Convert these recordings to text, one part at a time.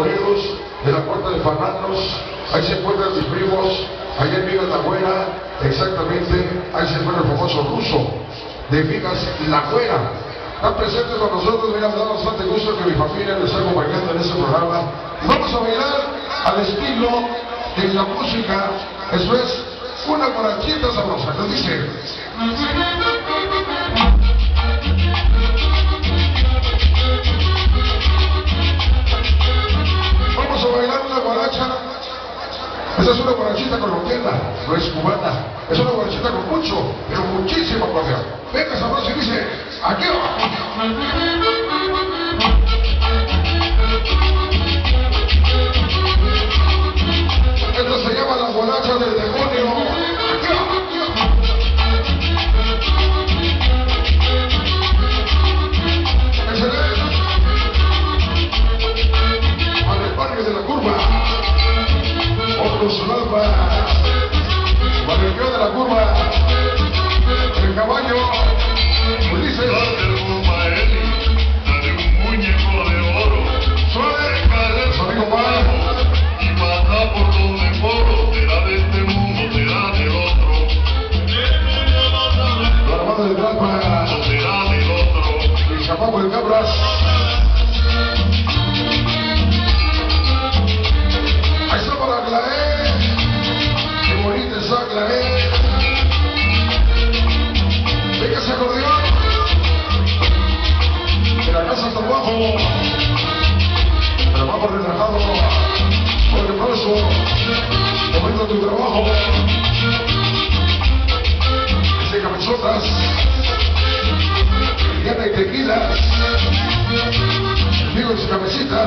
De la puerta de Fernandos, ahí se encuentran mis primos, allá en Vigas La Güera, exactamente, ahí se encuentra el famoso ruso de Vigas La Güera. Están presentes con nosotros, me ha dado bastante gusto que mi familia les esté acompañando en este programa. Vamos a bailar al estilo de la música, eso es una guarachita sabrosa, nos dice. Venga, sabroso y dice, aquí va. Esta se llama la guaracha del demonio. Aquí va. Excelente. Para el barrio de la curva. Caballo. Ulises.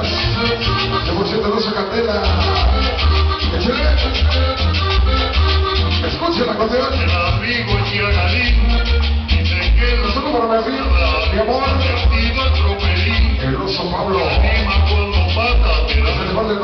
Cabecitas. De ciento rosa candela. Échale. Escuche la acordeón. Solo para mi amigo, mi amor. El oso Pablo. El animal del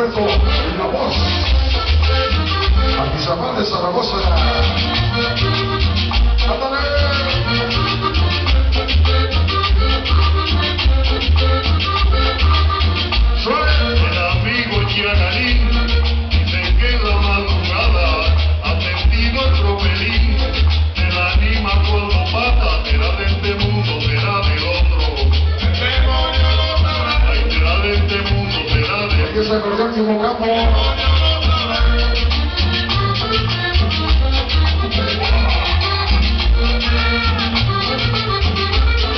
Roberto, en la. Antizapán de Zaragoza. ¡Ándale! Timo Campo.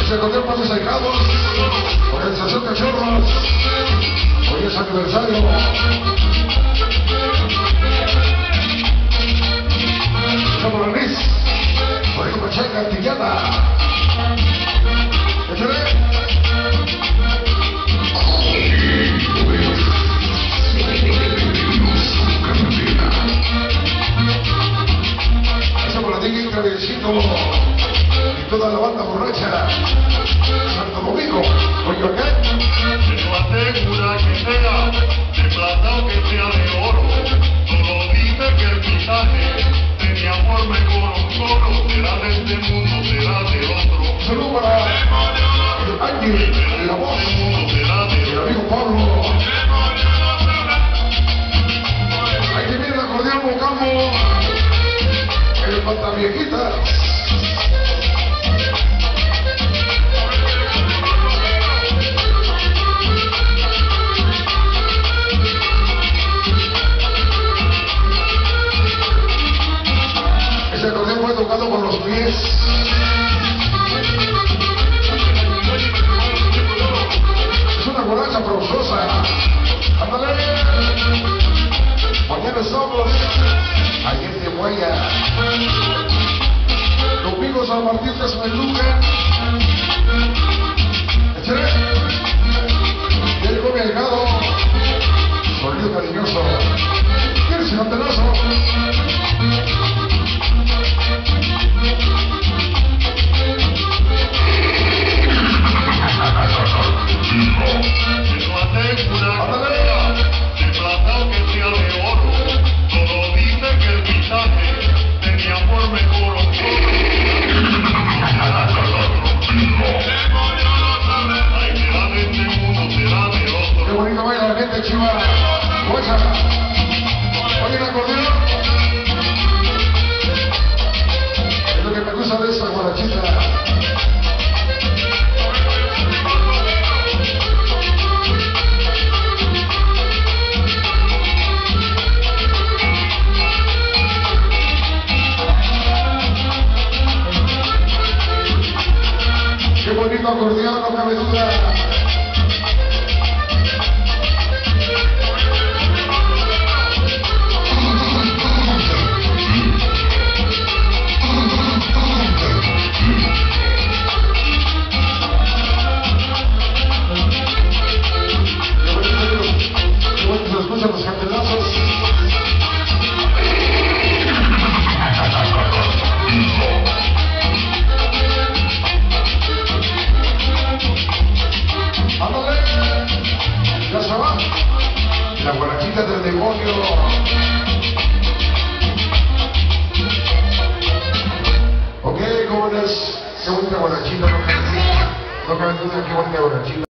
Ese acordeón Pasos Ahijados. Organización Cachorros. Hoy es aniversario. Estamos Luis. Ahí Pachanga Antillana. DJ Travesito y toda la banda borracha. Santo Domingo, Coyoacán. Se lo asegura que sea de plata que sea de oro. las. Ese acordeón fue tocado con los pies. Es una coraza prososa. love you because when Luke Luciano Cabezuda. La guarachita del demonio. Ok, jóvenes, qué bonita guarachita, ¿no creen? ¿No creen? Qué bonita guarachita.